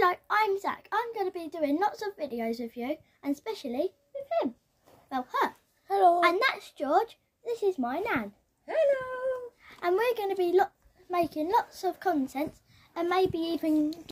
Hello, I'm Zach. I'm going to be doing lots of videos with you, and especially with him. Well, her. Hello. And that's George. This is my nan. Hello. And we're going to be lo- making lots of content and maybe even